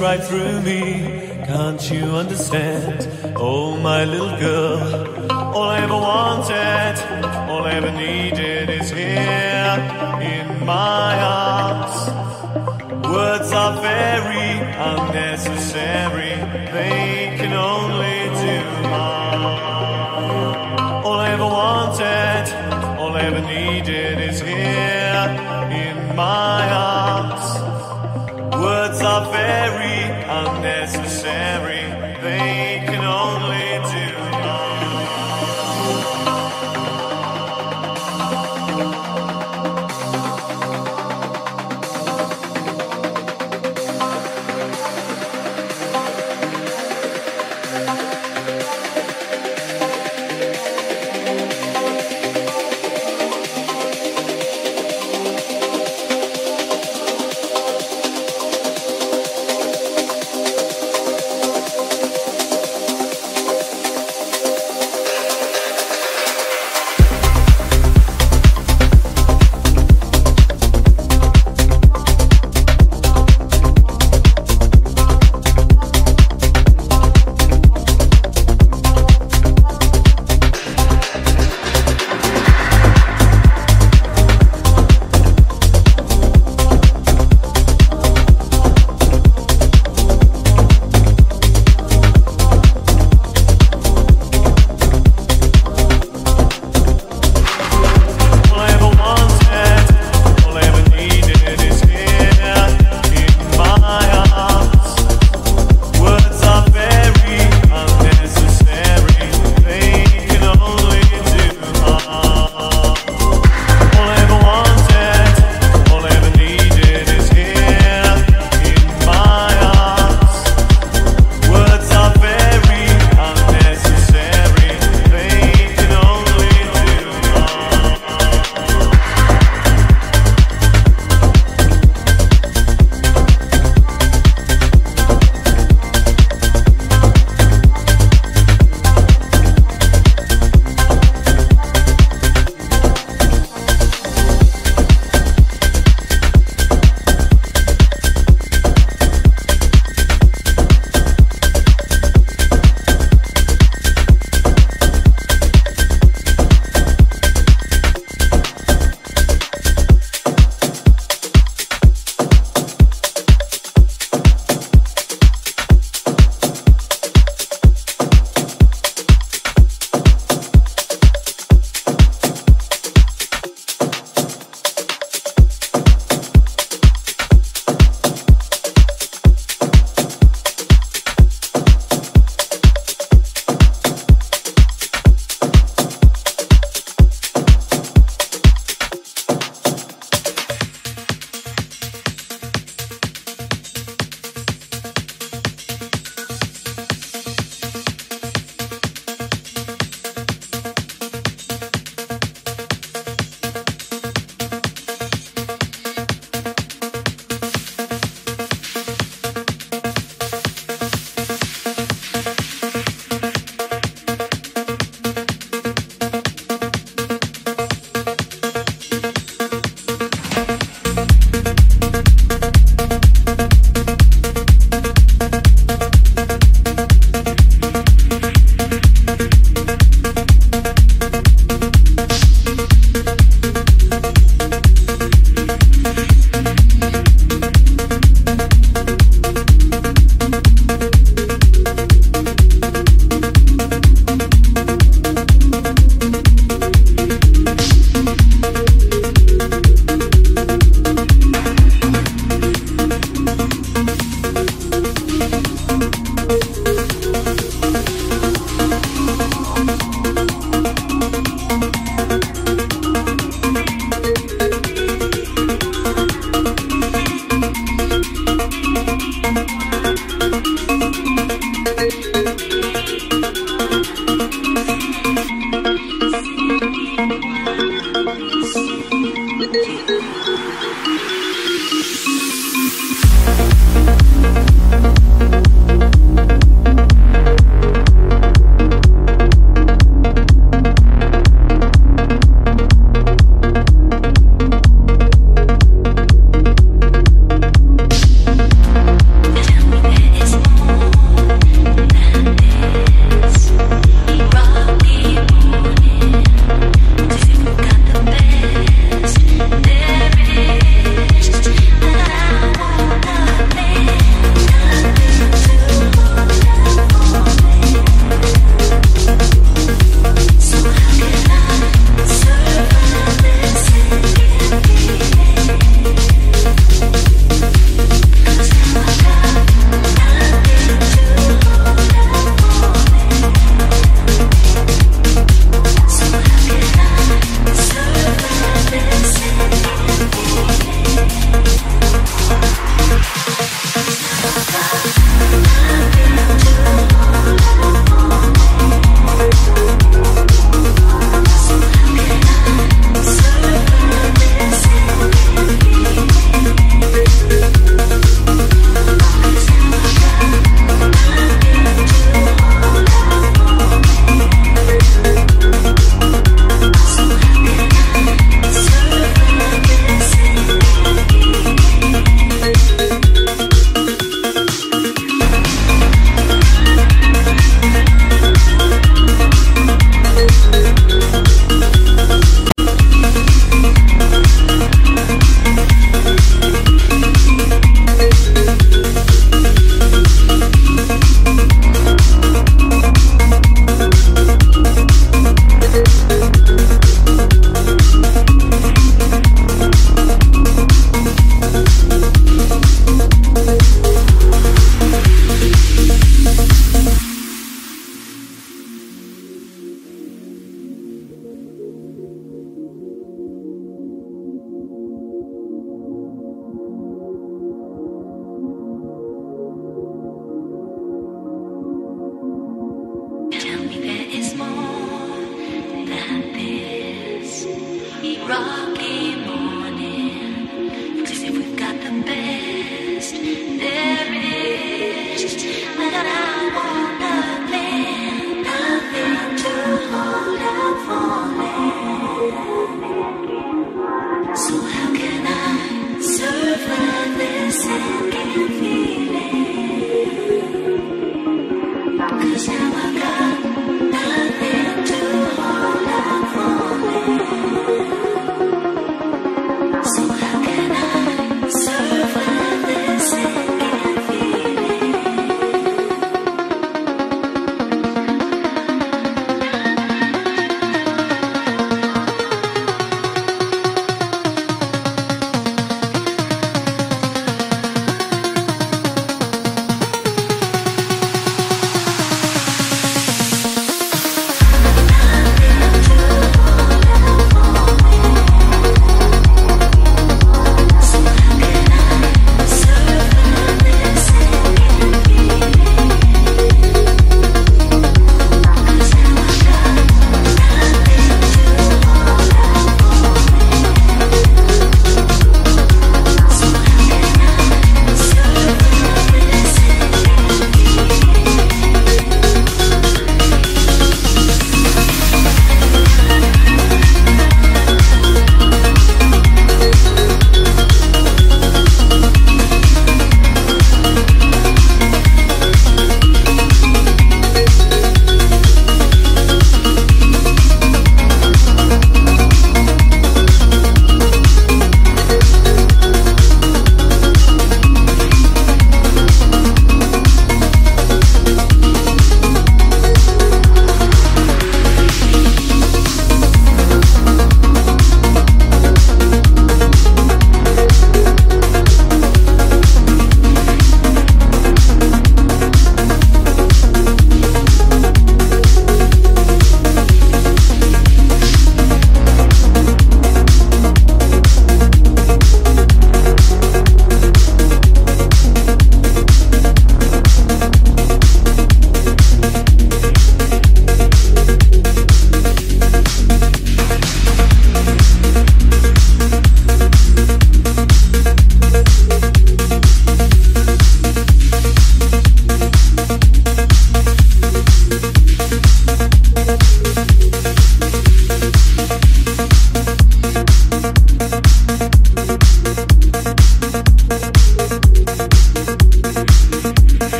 right through me. Can't you understand? Oh, my little girl. All I ever wanted, all I ever needed is here in my arms. Words are very unnecessary, they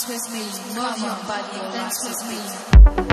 dance with me, move your body, dance with me.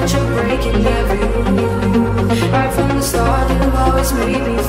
but you're breaking every rule. Right from the start, you always made me.